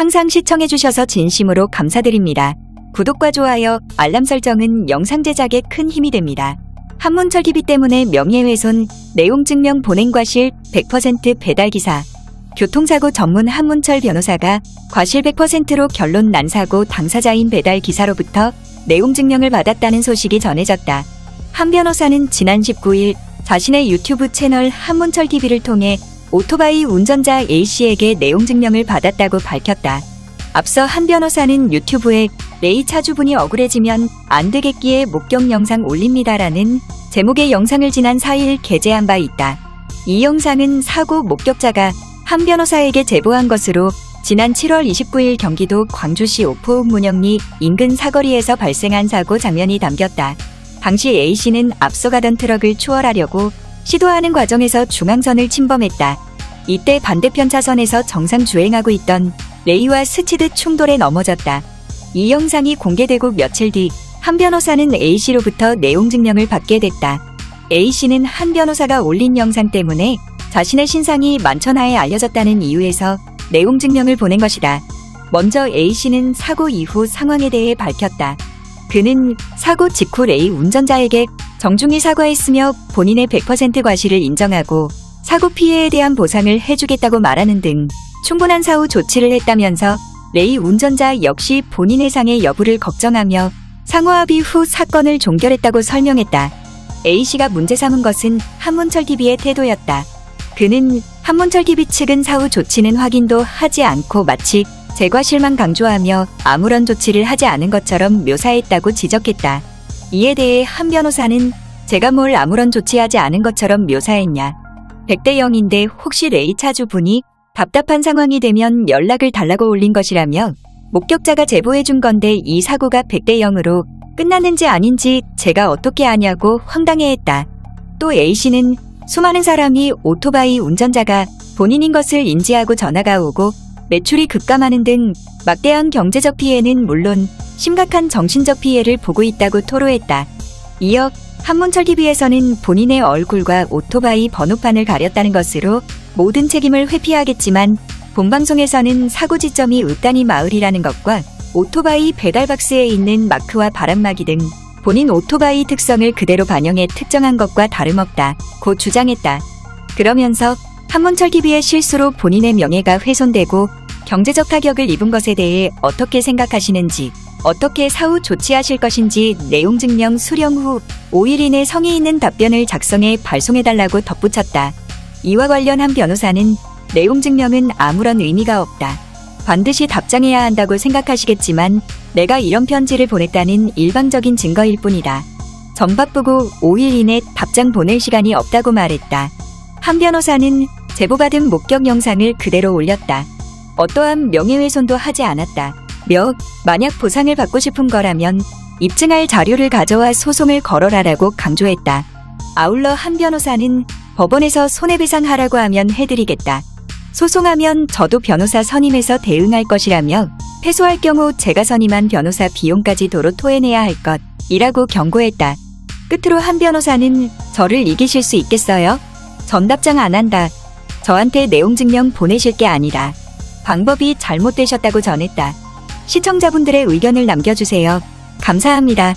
항상 시청해주셔서 진심으로 감사드립니다. 구독과 좋아요, 알람 설정은 영상 제작에 큰 힘이 됩니다. 한문철 TV 때문에 명예훼손, 내용 증명 본행 과실 100% 배달 기사. 교통사고 전문 한문철 변호사가 과실 100%로 결론 난 사고 당사자인 배달 기사로부터 내용 증명을 받았다는 소식이 전해졌다. 한 변호사는 지난 19일 자신의 유튜브 채널 한문철 TV를 통해 오토바이 운전자 A씨에게 내용 증명을 받았다고 밝혔다. 앞서 한 변호사는 유튜브에 레이 차주분이 억울해지면 안 되겠기에 목격 영상 올립니다라는 제목의 영상을 지난 4일 게재한 바 있다. 이 영상은 사고 목격자가 한 변호사에게 제보한 것으로 지난 7월 29일 경기도 광주시 오포 문영리 인근 사거리에서 발생한 사고 장면이 담겼다. 당시 A씨는 앞서가던 트럭을 추월하려고 시도하는 과정에서 중앙선을 침범했다. 이때 반대편 차선에서 정상 주행하고 있던 레이와 스치듯 충돌에 넘어졌다. 이 영상이 공개되고 며칠 뒤 한 변호사는 A씨로부터 내용 증명을 받게 됐다. A씨는 한 변호사가 올린 영상 때문에 자신의 신상이 만천하에 알려졌다는 이유에서 내용 증명을 보낸 것이다. 먼저 A씨는 사고 이후 상황에 대해 밝혔다. 그는 사고 직후 레이 운전자에게 정중히 사과했으며 본인의 100% 과실을 인정하고 사고 피해에 대한 보상을 해주겠다고 말하는 등 충분한 사후 조치를 했다면서 레이 운전자 역시 본인의 상의 여부를 걱정하며 상호합의 후 사건을 종결했다고 설명했다. A씨가 문제 삼은 것은 한문철 TV의 태도였다. 그는 한문철 TV 측은 사후 조치는 확인도 하지 않고 마치 재과실만 강조하며 아무런 조치를 하지 않은 것처럼 묘사했다고 지적했다. 이에 대해 한 변호사는 제가 뭘 아무런 조치하지 않은 것처럼 묘사했냐. 100대 0인데 혹시 레이 차주분이 답답한 상황이 되면 연락을 달라고 올린 것이라며 목격자가 제보해준 건데 이 사고가 100대 0으로 끝났는지 아닌지 제가 어떻게 아냐고 황당해했다. 또 A씨는 수많은 사람이 오토바이 운전자가 본인인 것을 인지하고 전화가 오고 매출이 급감하는 등 막대한 경제적 피해는 물론 심각한 정신적 피해를 보고 있다고 토로했다. 이어 한문철 TV에서는 본인의 얼굴과 오토바이 번호판을 가렸다는 것으로 모든 책임을 회피하겠지만 본방송에서는 사고 지점이 을단이 마을이라는 것과 오토바이 배달박스에 있는 마크와 바람막이 등 본인 오토바이 특성을 그대로 반영해 특정한 것과 다름없다. 고 주장했다. 그러면서 한문철 TV의 실수로 본인의 명예가 훼손되고 경제적 타격을 입은 것에 대해 어떻게 생각하시는지, 어떻게 사후 조치하실 것인지 내용 증명 수령 후 5일 이내 성의 있는 답변을 작성해 발송해달라고 덧붙였다. 이와 관련 한 변호사는 내용 증명은 아무런 의미가 없다. 반드시 답장해야 한다고 생각하시겠지만 내가 이런 편지를 보냈다는 일방적인 증거일 뿐이다. 전 바쁘고 5일 이내 답장 보낼 시간이 없다고 말했다. 한 변호사는 제보받은 목격 영상을 그대로 올렸다. 어떠한 명예훼손도 하지 않았다. 며 만약 보상을 받고 싶은 거라면 입증할 자료를 가져와 소송을 걸어라라고 강조했다. 아울러 한 변호사는 법원에서 손해배상하라고 하면 해드리겠다. 소송하면 저도 변호사 선임해서 대응할 것이라며 패소할 경우 제가 선임한 변호사 비용까지 도로 토해내야 할 것이라고 경고했다. 끝으로 한 변호사는 저를 이기실 수 있겠어요? 전답장 안 한다. 저한테 내용 증명 보내실 게 아니라 방법이 잘못되셨다고 전했다. 시청자분들의 의견을 남겨주세요. 감사합니다.